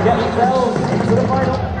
Uh, to get themselves into the final.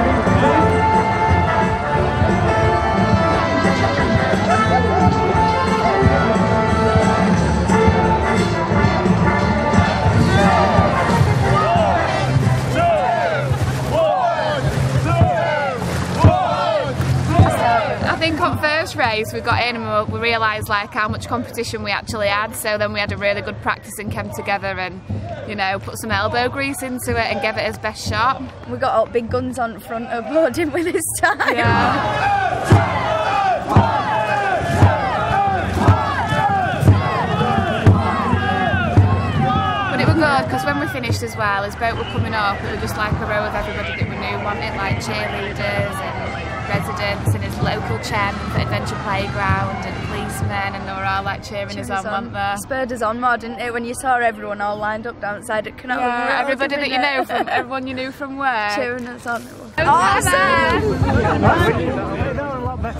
think on first race we got in and we realised like how much competition we actually had so then we had a really good practice and came together and you know put some elbow grease into it and gave it his best shot. We got all big guns on front of board, didn't we, this time? Yeah. But it was good because when we finished as well, his boat were coming up, it was just like a row of everybody that we knew wanted, like cheerleaders and residents and his local chairman for Adventure Playground and policemen, and they were all like cheering us on, weren't they? Spurred us on more, didn't it? When you saw everyone all lined up outside at Canal Yeah, everybody that you know from everyone you knew from where. cheering us on. Oh, awesome! They're a lot better ones.